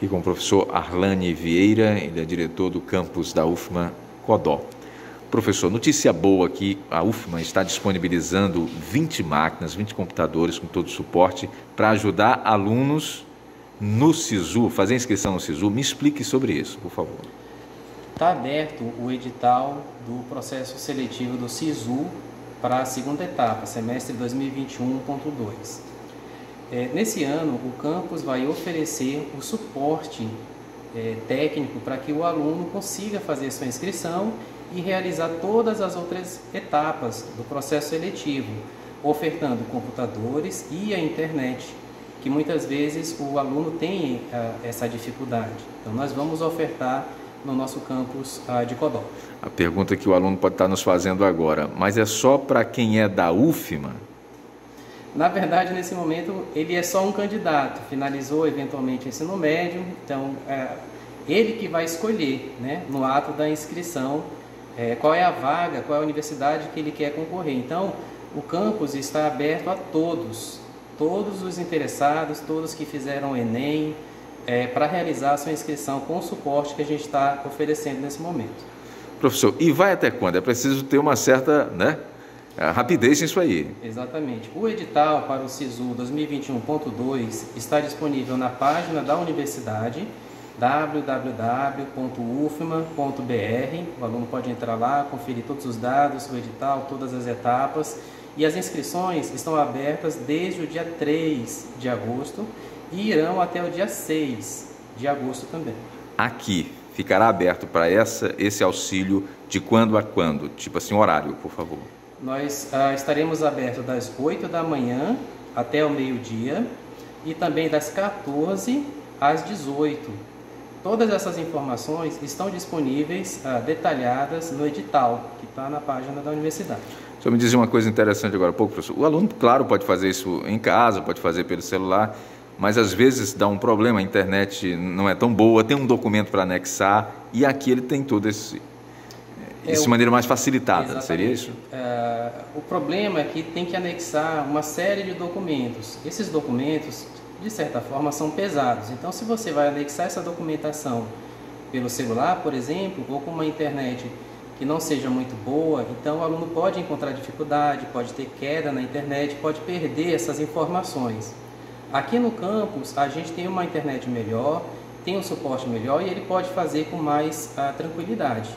Aqui com o professor Arlane Vieira, ele é diretor do campus da UFMA Codó. Professor, notícia boa aqui, a UFMA está disponibilizando 20 máquinas, 20 computadores com todo o suporte para ajudar alunos no SISU, fazer inscrição no SISU. Me explique sobre isso, por favor. Está aberto o edital do processo seletivo do SISU para a segunda etapa, semestre 2021.2. É, nesse ano, o campus vai oferecer o suporte é, técnico para que o aluno consiga fazer sua inscrição e realizar todas as outras etapas do processo seletivo, ofertando computadores e a internet, que muitas vezes o aluno tem uh, essa dificuldade. Então, nós vamos ofertar no nosso campus uh, de Codó. A pergunta que o aluno pode estar nos fazendo agora, mas é só para quem é da UFMA? Na verdade, nesse momento, ele é só um candidato, finalizou eventualmente o ensino médio, então é ele que vai escolher, né, no ato da inscrição, é, qual é a vaga, qual é a universidade que ele quer concorrer. Então, o campus está aberto a todos, todos os interessados, todos que fizeram o Enem, é, para realizar a sua inscrição com o suporte que a gente está oferecendo nesse momento. Professor, e vai até quando? É preciso ter uma certa, né, a rapidez nisso aí. Exatamente. O edital para o SISU 2021.2 está disponível na página da universidade www.ufma.br. O aluno pode entrar lá, conferir todos os dados do edital, todas as etapas. E as inscrições estão abertas desde o dia 3 de agosto e irão até o dia 6 de agosto também. Aqui ficará aberto para essa esse auxílio de quando a quando? Tipo assim, horário, por favor. Nós ah, estaremos abertos das 8 da manhã até o meio-dia e também das 14 às 18. Todas essas informações estão disponíveis, ah, detalhadas no edital, que está na página da universidade. Senhor me dizia uma coisa interessante agora há pouco, professor. O aluno, claro, pode fazer isso em casa, pode fazer pelo celular, mas às vezes dá um problema, a internet não é tão boa, tem um documento para anexar, e aqui ele tem todo esse, isso de maneira mais facilitada, exatamente. seria isso? É, o problema é que tem que anexar uma série de documentos. Esses documentos, de certa forma, são pesados. Então, se você vai anexar essa documentação pelo celular, por exemplo, ou com uma internet que não seja muito boa, então o aluno pode encontrar dificuldade, pode ter queda na internet, pode perder essas informações. Aqui no campus, a gente tem uma internet melhor, tem um suporte melhor e ele pode fazer com mais uh, tranquilidade.